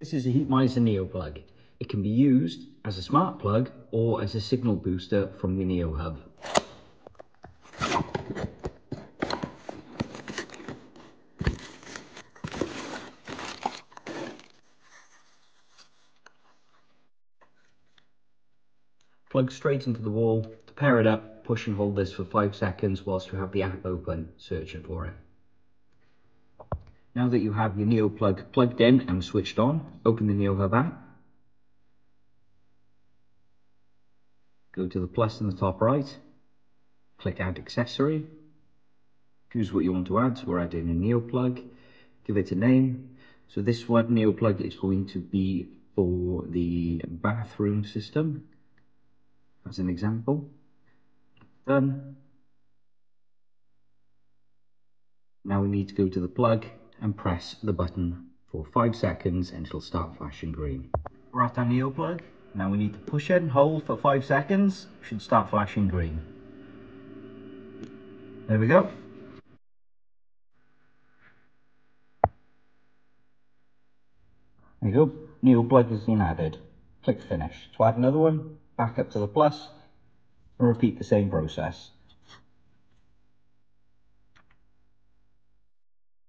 This is a Heatmiser Neo plug. It can be used as a smart plug or as a signal booster from the Neo hub. Plug straight into the wall. To pair it up, push and hold this for 5 seconds whilst you have the app open, searching for it. Now that you have your Neo plug plugged in and switched on, open the Neo Hub app. Go to the plus in the top right, click add accessory, choose what you want to add, so we're adding a Neo plug, give it a name. So this one, Neo plug, is going to be for the bathroom system, as an example. Done. Now we need to go to the plug and press the button for 5 seconds and it'll start flashing green. We're at our Neo plug. Now we need to push it and hold for 5 seconds. Should start flashing green. There we go. There you go. Neo plug has been added. Click finish. To add another one, back up to the plus and repeat the same process.